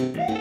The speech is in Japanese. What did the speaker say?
Thank